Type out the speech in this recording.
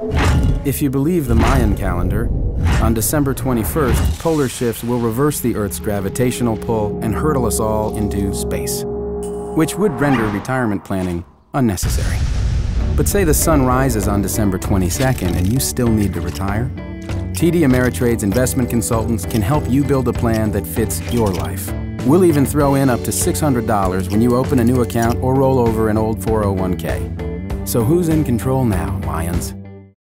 If you believe the Mayan calendar, on December 21st, polar shifts will reverse the Earth's gravitational pull and hurtle us all into space, which would render retirement planning unnecessary. But say the sun rises on December 22nd and you still need to retire? TD Ameritrade's investment consultants can help you build a plan that fits your life. We'll even throw in up to $600 when you open a new account or roll over an old 401k. So who's in control now, Mayans?